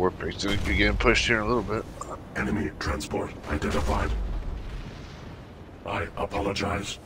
warp breaks. We be getting pushed here in a little bit. Enemy transport identified. I apologize.